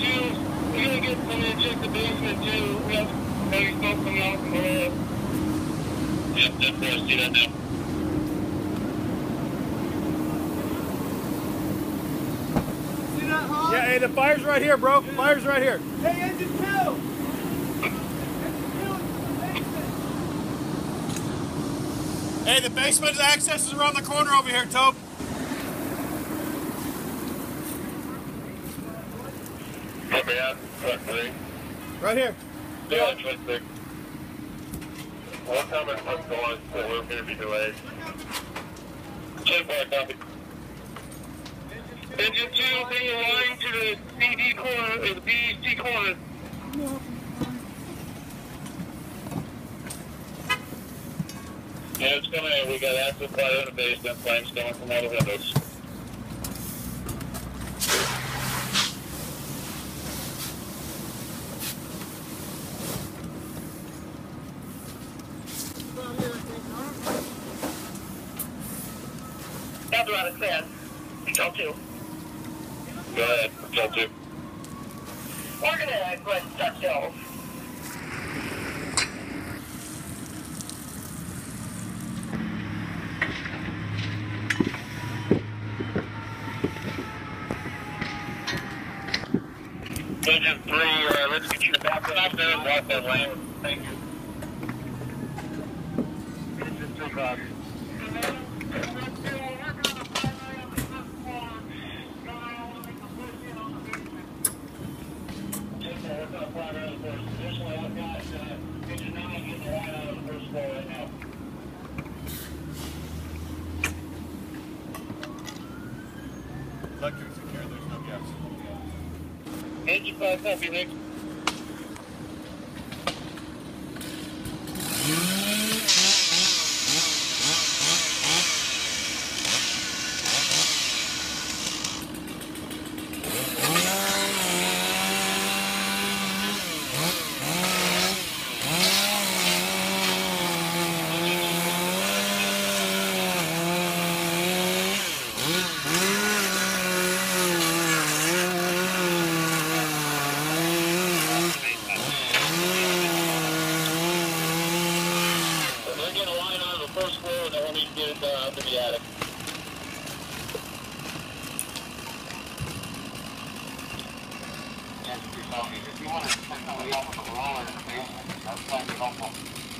two, we gotta get some to check the basement too. We have heavy smoke coming out from below. Yep, that's where I see that now. See that, Hawk? Yeah, hey, the fire's right here, bro. Fire's right here. Hey, engine two! Engine two is in the basement. Hey, the basement access is around the corner over here, Tope. Copy out. Truck three. Right here. Yeah, truck three. One time it's not going, so we're gonna be delayed. Ten four, copy. Engine two, bring your line to the CD corner, or the BEC corner. Yeah, it's coming in. We got active fire in the basement, flames coming from all the windows. Control two. Go ahead, control. We're gonna go ahead and start. Engine three, uh, let's get you back up there and walk that lane. Thank you. Engine two, copy. Electric secure, there's no gas. Engine five, copy, Nick. If you want to send somebody off with a roller in the basement, that's plenty helpful.